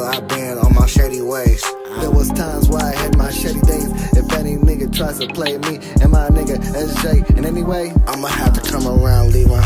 but I been on my shady ways. There was times where I had my shady days. If any nigga tries to play me and my nigga SJ in any way, I'ma have to come around, leave my